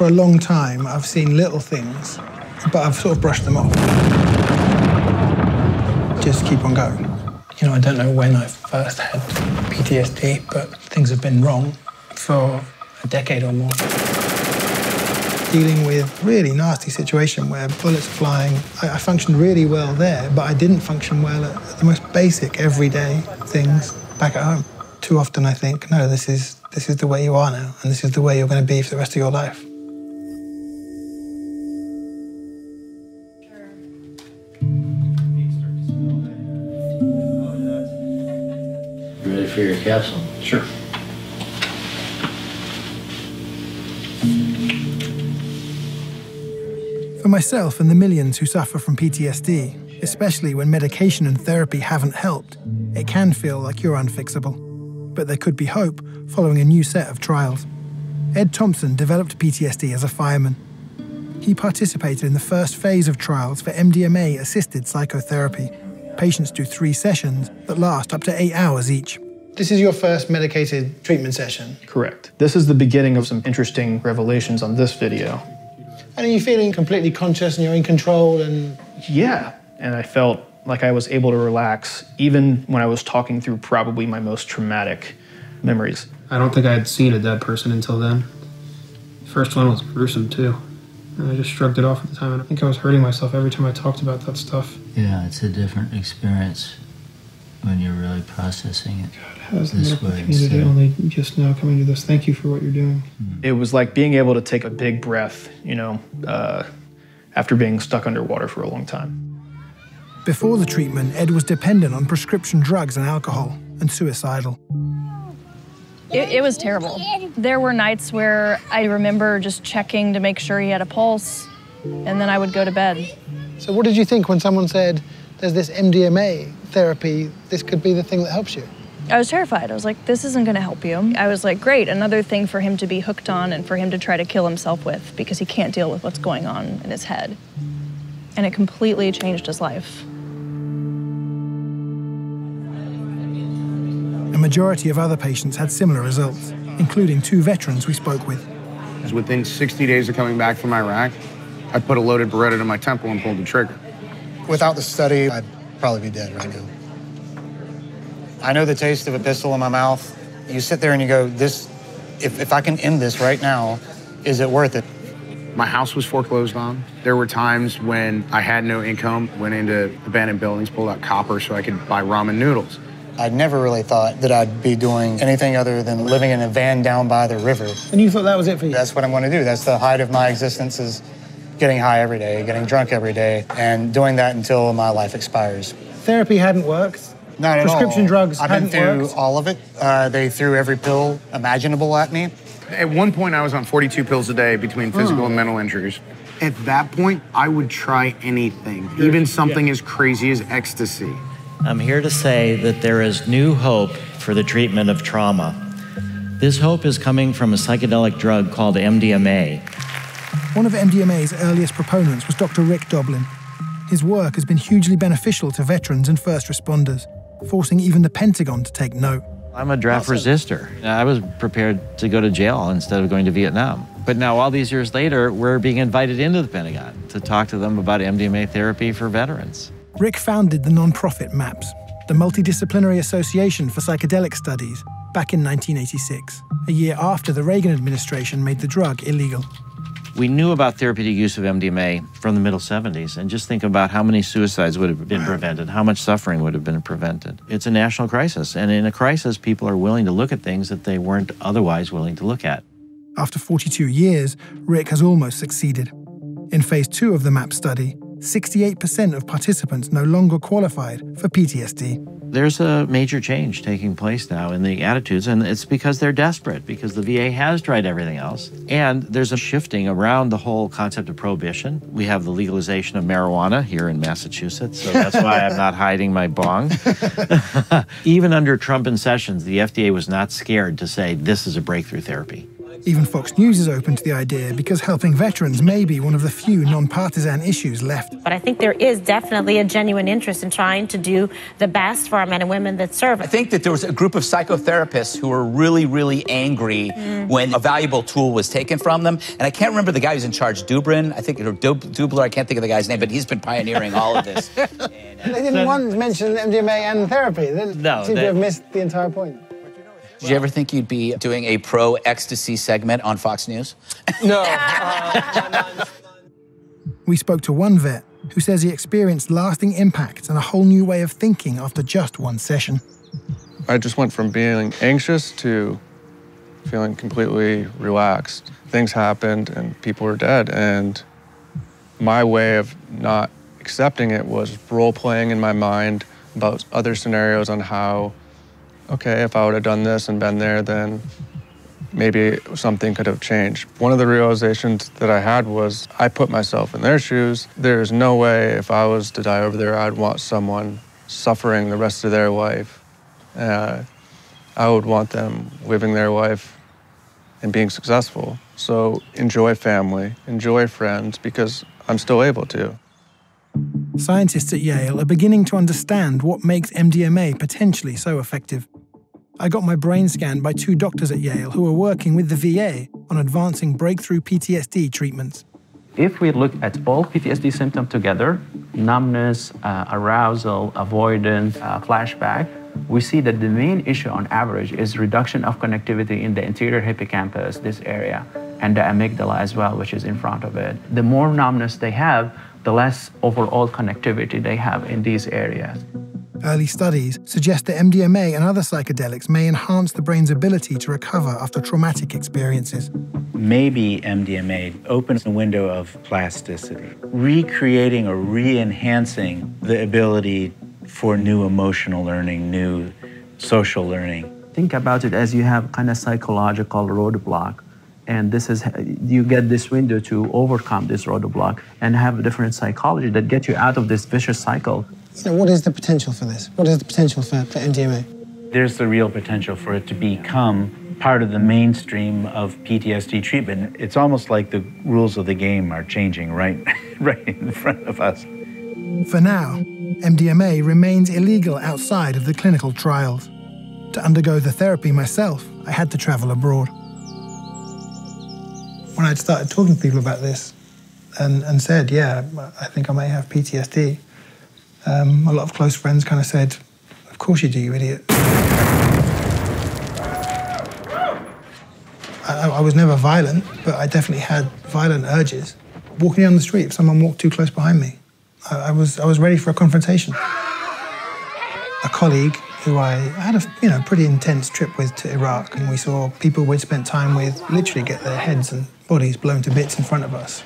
For a long time, I've seen little things, but I've sort of brushed them off. Just keep on going. You know, I don't know when I first had PTSD, but things have been wrong for a decade or more. Dealing with really nasty situation where bullets flying, I, I functioned really well there, but I didn't function well at the most basic, everyday things back at home. Too often I think, no, this is this is the way you are now, and this is the way you're going to be for the rest of your life. Ready for your? Sure. For myself and the millions who suffer from PTSD, especially when medication and therapy haven't helped, it can feel like you're unfixable. But there could be hope following a new set of trials. Ed Thompson developed PTSD as a fireman. He participated in the first phase of trials for MDMA assisted psychotherapy. Patients do three sessions that last up to eight hours each. This is your first medicated treatment session. Correct. This is the beginning of some interesting revelations on this video. And are you feeling completely conscious and you're in control and Yeah, and I felt like I was able to relax even when I was talking through probably my most traumatic memories. I don't think I had seen a dead person until then. The first one was gruesome too. And I just shrugged it off at the time. And I think I was hurting myself every time I talked about that stuff. Yeah, it's a different experience when you're really processing it. How's the This medical way community instead. only just now coming to this? Thank you for what you're doing. It was like being able to take a big breath, you know, uh, after being stuck underwater for a long time. Before the treatment, Ed was dependent on prescription drugs and alcohol and suicidal. It, it was terrible. There were nights where I remember just checking to make sure he had a pulse, and then I would go to bed. So, what did you think when someone said, There's this MDMA therapy, this could be the thing that helps you? I was terrified. I was like, this isn't going to help you. I was like, great, another thing for him to be hooked on and for him to try to kill himself with because he can't deal with what's going on in his head. And it completely changed his life. A majority of other patients had similar results, including two veterans we spoke with. Within 60 days of coming back from Iraq, I put a loaded Beretta to my temple and pulled the trigger. Without the study, I'd probably be dead right now. I know the taste of a pistol in my mouth. You sit there and you go, this, if, if I can end this right now, is it worth it? My house was foreclosed on. There were times when I had no income, went into abandoned buildings, pulled out copper so I could buy ramen noodles. I never really thought that I'd be doing anything other than living in a van down by the river. And you thought that was it for you? That's what I'm going to do. That's the height of my existence is getting high every day, getting drunk every day, and doing that until my life expires. Therapy hadn't worked. Not at all. Prescription drugs I've been hadn't through worked. all of it. Uh, they threw every pill imaginable at me. At one point, I was on 42 pills a day between physical and mental injuries. At that point, I would try anything, even something as crazy as ecstasy. I'm here to say that there is new hope for the treatment of trauma. This hope is coming from a psychedelic drug called MDMA. One of MDMA's earliest proponents was Dr. Rick Doblin. His work has been hugely beneficial to veterans and first responders, forcing even the Pentagon to take note. I'm a draft resistor. I was prepared to go to jail instead of going to Vietnam. But now, all these years later, we're being invited into the Pentagon to talk to them about MDMA therapy for veterans. Rick founded the nonprofit MAPS, the Multidisciplinary Association for Psychedelic Studies, back in 1986, a year after the Reagan administration made the drug illegal. We knew about therapeutic use of MDMA from the middle 70s, and just think about how many suicides would have been prevented, how much suffering would have been prevented. It's a national crisis, and in a crisis, people are willing to look at things that they weren't otherwise willing to look at. After 42 years, Rick has almost succeeded. In phase two of the MAP study, 68% of participants no longer qualified for PTSD. There's a major change taking place now in the attitudes, and it's because they're desperate, because the VA has tried everything else. And there's a shifting around the whole concept of prohibition. We have the legalization of marijuana here in Massachusetts, so that's why I'm not hiding my bong. Even under Trump and Sessions, the FDA was not scared to say this is a breakthrough therapy. Even Fox News is open to the idea because helping veterans may be one of the few non-partisan issues left. But I think there is definitely a genuine interest in trying to do the best for our men and women that serve. I think that there was a group of psychotherapists who were really, really angry mm. when a valuable tool was taken from them. And I can't remember the guy who's in charge, Dubrin, I think, or Dubler, I can't think of the guy's name, but he's been pioneering all of this. and, uh, they didn't once mention MDMA and therapy. They no, seem they, to have missed the entire point. Did you ever think you'd be doing a pro ecstasy segment on Fox News? No. we spoke to one vet who says he experienced lasting impacts and a whole new way of thinking after just one session. I just went from being anxious to feeling completely relaxed. Things happened and people were dead, and my way of not accepting it was role playing in my mind about other scenarios on how okay, if I would have done this and been there, then maybe something could have changed. One of the realizations that I had was I put myself in their shoes. There's no way if I was to die over there, I'd want someone suffering the rest of their life. Uh, I would want them living their life and being successful. So enjoy family, enjoy friends, because I'm still able to. Scientists at Yale are beginning to understand what makes MDMA potentially so effective. I got my brain scanned by two doctors at Yale who are working with the VA on advancing breakthrough PTSD treatments. If we look at all PTSD symptoms together numbness, uh, arousal, avoidance, uh, flashback we see that the main issue on average is reduction of connectivity in the anterior hippocampus, this area, and the amygdala as well, which is in front of it. The more numbness they have, the less overall connectivity they have in these areas. Early studies suggest that MDMA and other psychedelics may enhance the brain's ability to recover after traumatic experiences. Maybe MDMA opens a window of plasticity, recreating or re enhancing the ability for new emotional learning, new social learning. Think about it as you have kind of psychological roadblock and this is you get this window to overcome this roadblock and have a different psychology that get you out of this vicious cycle you know, what is the potential for this? What is the potential for, for MDMA? There's the real potential for it to become part of the mainstream of PTSD treatment. It's almost like the rules of the game are changing right, right in front of us. For now, MDMA remains illegal outside of the clinical trials. To undergo the therapy myself, I had to travel abroad. When I'd started talking to people about this and, and said, yeah, I think I may have PTSD, um, a lot of close friends kind of said, Of course you do, you idiot. I, I, was never violent, but I definitely had violent urges. Walking down the street, if someone walked too close behind me, I, I was, I was ready for a confrontation. A colleague who I had a you know pretty intense trip with to Iraq, and we saw people we'd spent time with literally get their heads and bodies blown to bits in front of us.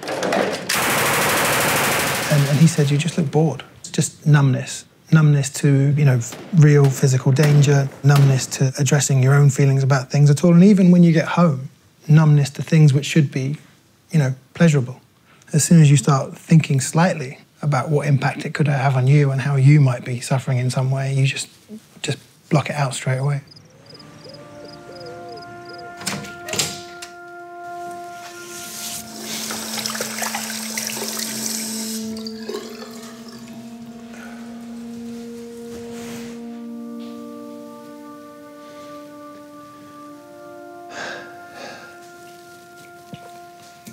And, and he said, "You just look bored." Just numbness. Numbness to, you know, real physical danger, numbness to addressing your own feelings about things at all. And even when you get home, numbness to things which should be, you know, pleasurable. As soon as you start thinking slightly about what impact it could have on you and how you might be suffering in some way, you just just block it out straight away.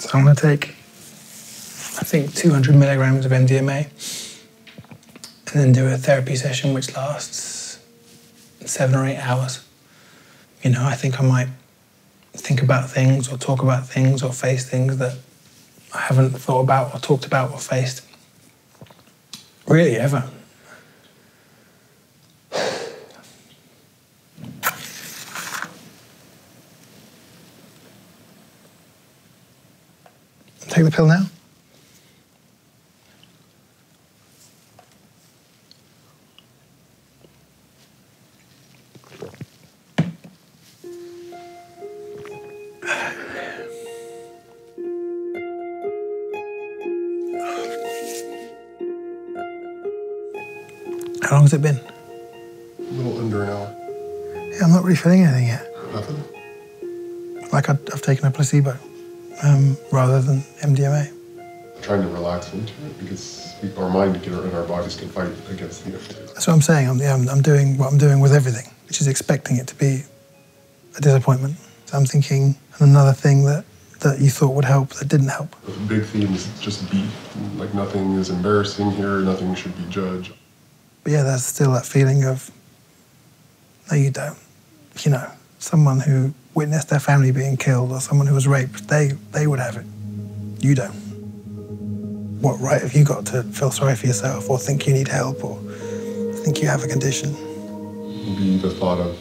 So I'm going to take, I think, 200 milligrams of MDMA and then do a therapy session which lasts seven or eight hours. You know, I think I might think about things or talk about things or face things that I haven't thought about or talked about or faced really ever. Take the pill now? How long has it been? A little under an hour. Yeah, I'm not really feeling anything yet. Nothing? like i have taken a placebo um, rather than MDMA. Trying to relax into it because our mind can, and our bodies can fight against the empty. That's what I'm saying. I'm, yeah, I'm, I'm doing what I'm doing with everything, which is expecting it to be a disappointment. So I'm thinking another thing that, that you thought would help that didn't help. The big theme is just be. Like nothing is embarrassing here, nothing should be judged. But yeah, there's still that feeling of, no, you don't. You know, someone who witnessed their family being killed or someone who was raped, they, they would have it. You don't. What right have you got to feel sorry for yourself or think you need help or think you have a condition? Be the thought of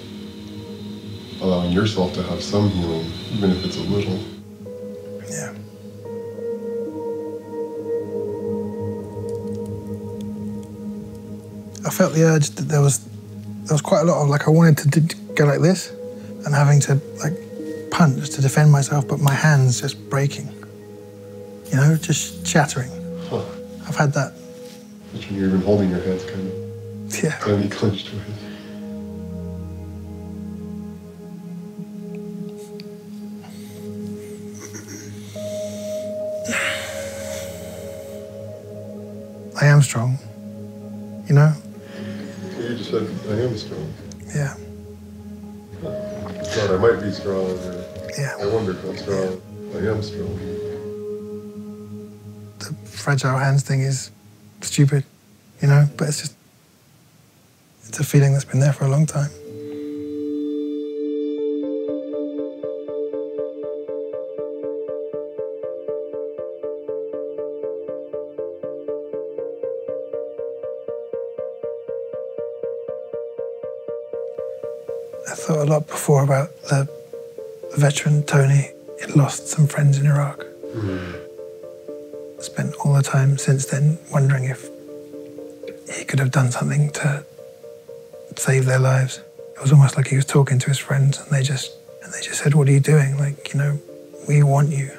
allowing yourself to have some healing, even if it's a little. Yeah. I felt the urge that there was there was quite a lot of like I wanted to, to go like this and having to like punch to defend myself, but my hands just breaking. You know, just shattering. Huh. I've had that. Which you're even holding your hands kind of. Yeah. Kind of clenched with. I am strong. You know? You just said I am strong. Yeah. Thought I might be strong. Or yeah. I wonder if I'm strong. I am strong. The fragile hands thing is stupid, you know, but it's just, it's a feeling that's been there for a long time. I thought a lot before about the veteran Tony. He'd lost some friends in Iraq. Mm. Spent all the time since then wondering if he could have done something to save their lives. It was almost like he was talking to his friends, and they just and they just said, "What are you doing? Like, you know, we want you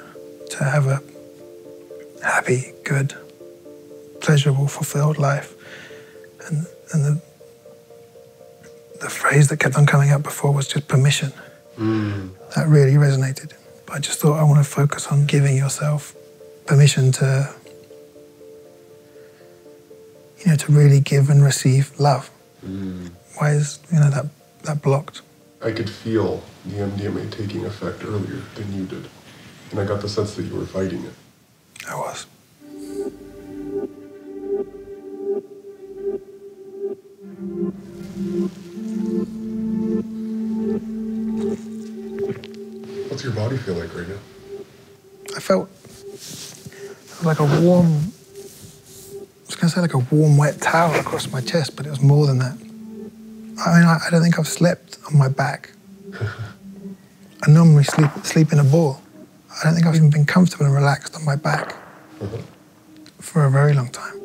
to have a happy, good, pleasurable, fulfilled life." And and the the phrase that kept on coming up before was just permission. Mm. That really resonated. But I just thought I want to focus on giving yourself permission to, you know, to really give and receive love. Mm. Why is, you know, that, that blocked? I could feel the MDMA taking effect earlier than you did. And I got the sense that you were fighting it. I was. Your body feel like right now? I felt like a warm, I was going to say like a warm, wet towel across my chest, but it was more than that. I mean, I, I don't think I've slept on my back. I normally sleep, sleep in a ball. I don't think I've even been comfortable and relaxed on my back uh-huh. for a very long time.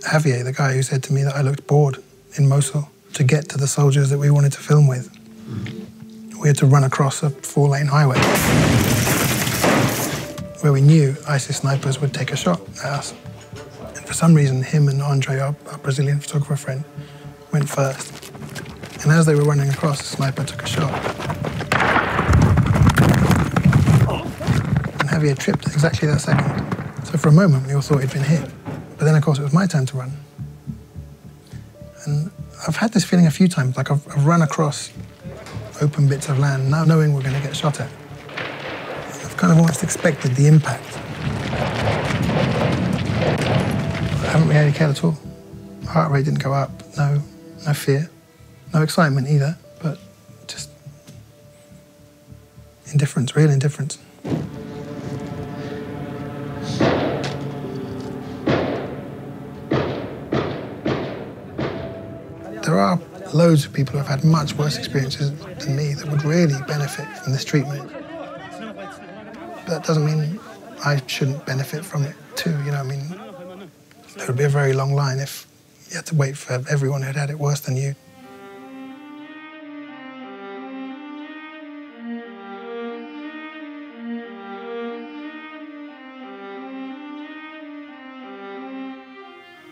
Javier, the guy who said to me that I looked bored in Mosul to get to the soldiers that we wanted to film with, we had to run across a four lane highway where we knew ISIS snipers would take a shot at us. And for some reason, him and Andre, our, our Brazilian photographer friend, went first. And as they were running across, a sniper took a shot. And Javier tripped exactly that second. So for a moment, we all thought he'd been hit. But then, of course, it was my turn to run. And I've had this feeling a few times, like I've, I've run across open bits of land, now knowing we're going to get shot at. I've kind of almost expected the impact. I haven't really cared at all. Heart rate didn't go up, no, no fear, no excitement either, but just indifference, real indifference. There are loads of people who have had much worse experiences than me that would really benefit from this treatment. But that doesn't mean I shouldn't benefit from it too, you know, I mean, there would be a very long line if you had to wait for everyone who'd had it worse than you.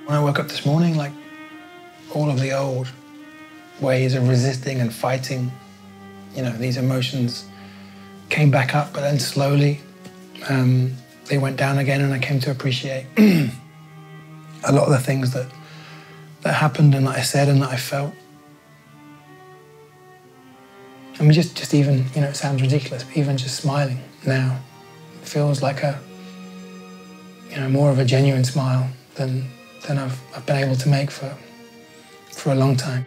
When I woke up this morning, like all of the old ways of resisting and fighting, you know, these emotions came back up, but then slowly um, they went down again, and I came to appreciate a lot of the things that that happened and that I said and that I felt. I mean, just just even you know, it sounds ridiculous, but even just smiling now feels like a you know more of a genuine smile than than I've, I've been able to make for for a long time.